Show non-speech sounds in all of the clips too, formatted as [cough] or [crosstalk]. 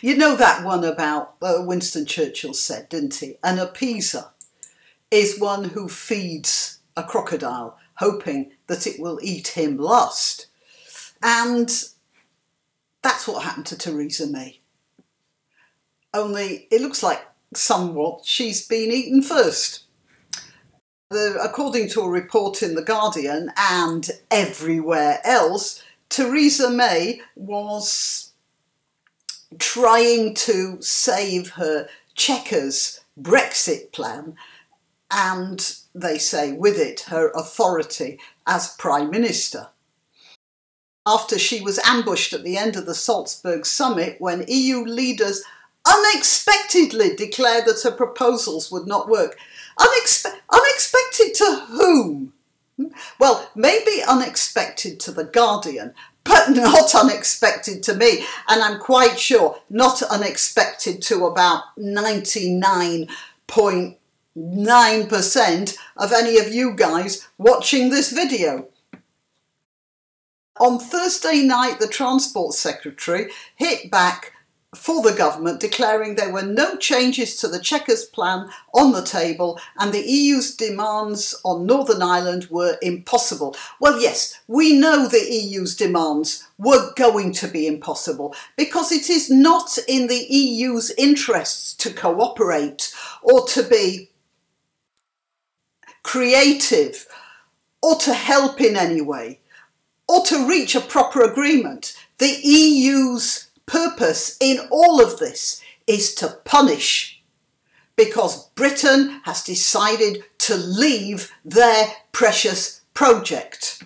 You know that one about uh, Winston Churchill said, didn't he? An appeaser is one who feeds a crocodile, hoping that it will eat him last. And that's what happened to Theresa May. Only it looks like somewhat she's been eaten first. The, according to a report in The Guardian and everywhere else, Theresa May was trying to save her Chequers Brexit plan and, they say, with it, her authority as Prime Minister. After she was ambushed at the end of the Salzburg summit when EU leaders unexpectedly declared that her proposals would not work. Unexpe unexpected to whom? Well, maybe unexpected to The Guardian, but [laughs] not unexpected to me. And I'm quite sure not unexpected to about 99.9% of any of you guys watching this video. On Thursday night, the Transport Secretary hit back for the government, declaring there were no changes to the Chequers plan on the table and the EU's demands on Northern Ireland were impossible. Well, yes, we know the EU's demands were going to be impossible because it is not in the EU's interests to cooperate or to be creative or to help in any way or to reach a proper agreement. The EU's purpose in all of this is to punish because Britain has decided to leave their precious project.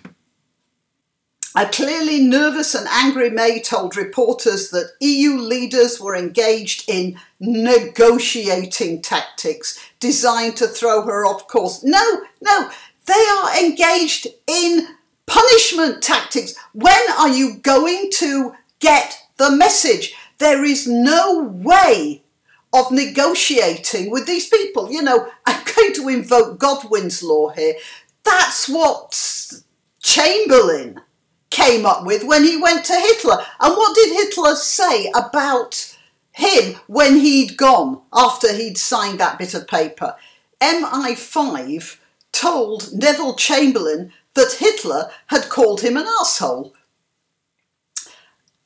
A clearly nervous and angry May told reporters that EU leaders were engaged in negotiating tactics designed to throw her off course. No, no, they are engaged in punishment tactics. When are you going to get the message. There is no way of negotiating with these people. You know, I'm [laughs] going to invoke Godwin's law here. That's what Chamberlain came up with when he went to Hitler. And what did Hitler say about him when he'd gone after he'd signed that bit of paper? MI5 told Neville Chamberlain that Hitler had called him an asshole.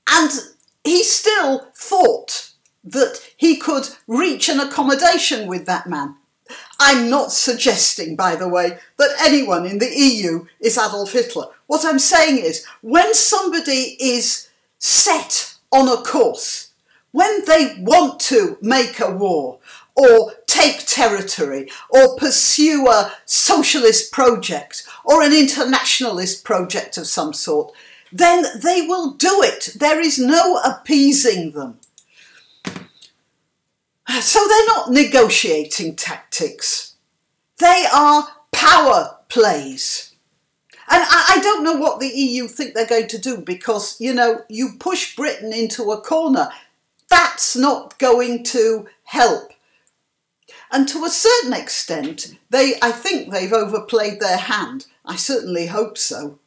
And he still thought that he could reach an accommodation with that man. I'm not suggesting, by the way, that anyone in the EU is Adolf Hitler. What I'm saying is, when somebody is set on a course, when they want to make a war, or take territory, or pursue a socialist project, or an internationalist project of some sort, then they will do it. There is no appeasing them. So they're not negotiating tactics. They are power plays. And I, don't know what the EU think they're going to do because, you know, you push Britain into a corner. That's not going to help. And to a certain extent, they, I think they've overplayed their hand. I certainly hope so.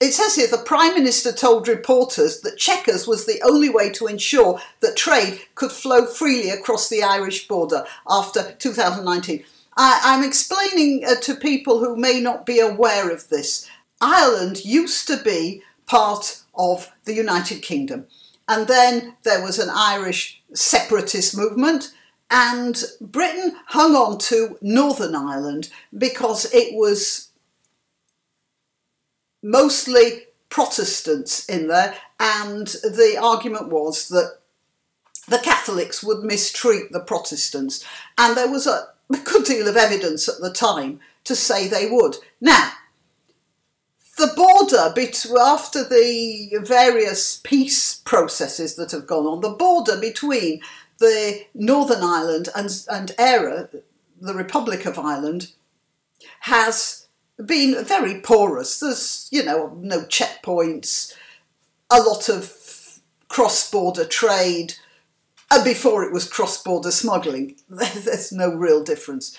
It says here the Prime Minister told reporters that Chequers was the only way to ensure that trade could flow freely across the Irish border after 2019. I, am explaining uh, to people who may not be aware of this. Ireland used to be part of the United Kingdom, and then there was an Irish separatist movement, and Britain hung on to Northern Ireland because it was mostly Protestants in there, and the argument was that the Catholics would mistreat the Protestants, and there was a, good deal of evidence at the time to say they would. Now, the border after the various peace processes that have gone on, the border between the Northern Ireland and, and Éire, the Republic of Ireland, has been very porous. There's, you know, no checkpoints, a lot of cross border trade. And before it was cross border smuggling, [laughs] there's no real difference.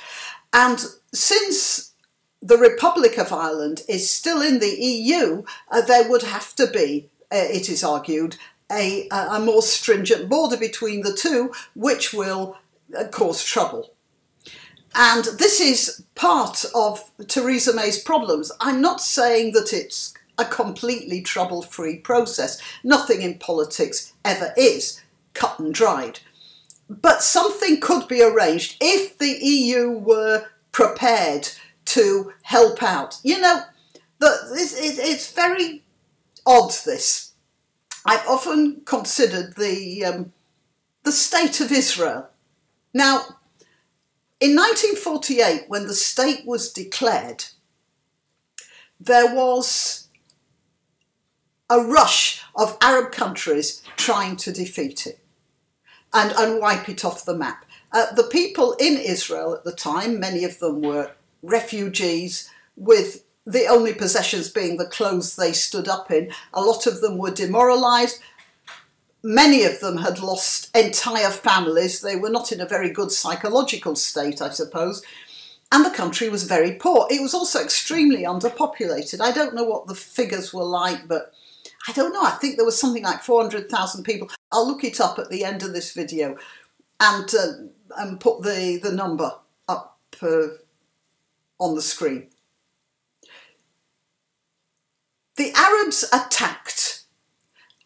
And since the Republic of Ireland is still in the EU, uh, there would have to be, uh, it is argued, a, a more stringent border between the two, which will uh, cause trouble. And this is part of Theresa May's problems. I'm not saying that it's a completely trouble free process. Nothing in politics ever is cut and dried. But something could be arranged if the EU were prepared to help out. You know, it's very odd, this. I've often considered the, um, the state of Israel. Now, in 1948, when the state was declared, there was a rush of Arab countries trying to defeat it and, and wipe it off the map. Uh, the people in Israel at the time, many of them were refugees with the only possessions being the clothes they stood up in. A lot of them were demoralised many of them had lost entire families. They were not in a very good psychological state, I suppose. And the country was very poor. It was also extremely underpopulated. I don't know what the figures were like, but I don't know. I think there was something like 400,000 people. I'll look it up at the end of this video and, uh, and put the, the number up uh, on the screen. The Arabs attacked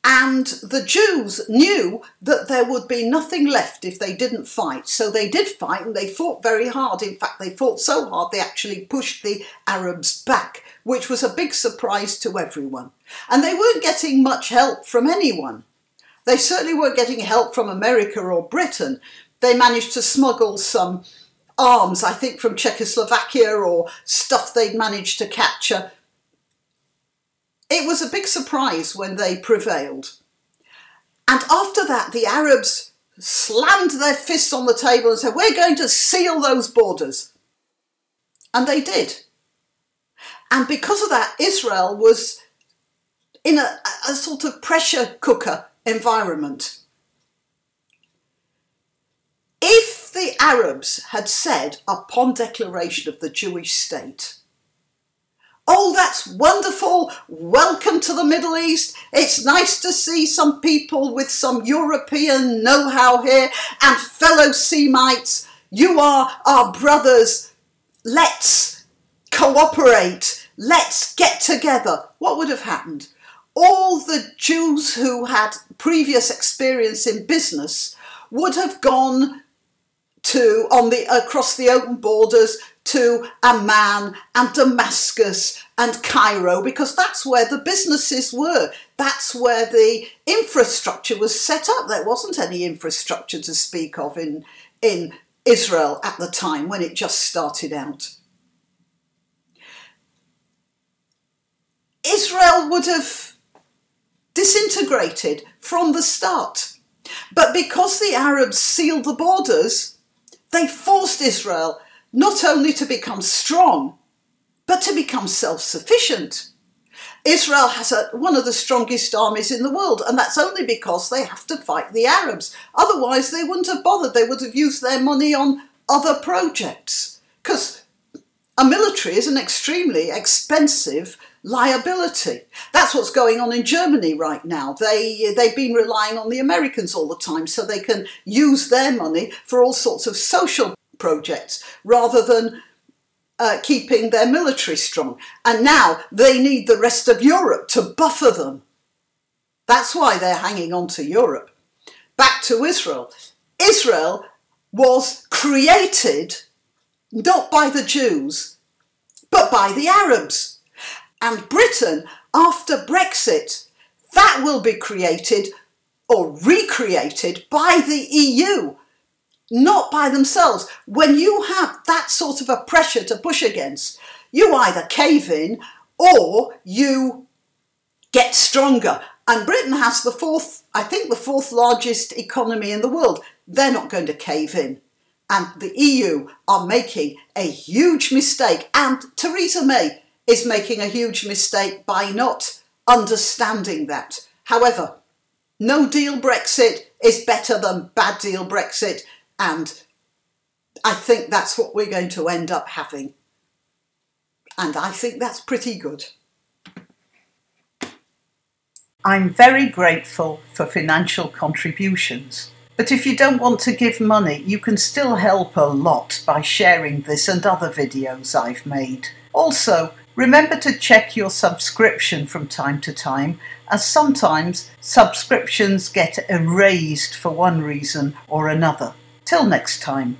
and the Jews knew that there would be nothing left if they didn't fight. So they did fight and they fought very hard. In fact, they fought so hard they actually pushed the Arabs back, which was a big surprise to everyone. And they weren't getting much help from anyone. They certainly weren't getting help from America or Britain. They managed to smuggle some arms, I think from Czechoslovakia or stuff they'd managed to capture it was a big surprise when they prevailed. And after that, the Arabs slammed their fists on the table and said, We're going to seal those borders. And they did. And because of that, Israel was in a, a sort of pressure cooker environment. If the Arabs had said, upon declaration of the Jewish state, Oh, that's wonderful. Welcome to the Middle East. It's nice to see some people with some European know how here and fellow Semites. You are our brothers. Let's cooperate. Let's get together. What would have happened? All the Jews who had previous experience in business would have gone to on the across the open borders to Amman and Damascus and Cairo because that's where the businesses were. That's where the infrastructure was set up. There wasn't any infrastructure to speak of in, in Israel at the time when it just started out. Israel would have disintegrated from the start. But because the Arabs sealed the borders, they forced Israel not only to become strong, but to become self sufficient. Israel has a, one of the strongest armies in the world, and that's only because they have to fight the Arabs. Otherwise, they wouldn't have bothered. They would have used their money on other projects. Because a military is an extremely expensive liability. That's what's going on in Germany right now. They, they've been relying on the Americans all the time so they can use their money for all sorts of social projects rather than uh, keeping their military strong. And now they need the rest of Europe to buffer them. That's why they're hanging on to Europe. Back to Israel. Israel was created not by the Jews, but by the Arabs. And Britain, after Brexit, that will be created or recreated by the EU not by themselves. When you have that sort of a pressure to push against, you either cave in or you get stronger. And Britain has the fourth, I think, the fourth largest economy in the world. They're not going to cave in. And the EU are making a huge mistake. And Theresa May is making a huge mistake by not understanding that. However, no deal Brexit is better than bad deal Brexit. And I think that's what we're going to end up having. And I think that's pretty good. I'm very grateful for financial contributions. But if you don't want to give money, you can still help a lot by sharing this and other videos I've made. Also, remember to check your subscription from time to time, as sometimes subscriptions get erased for one reason or another. Till next time.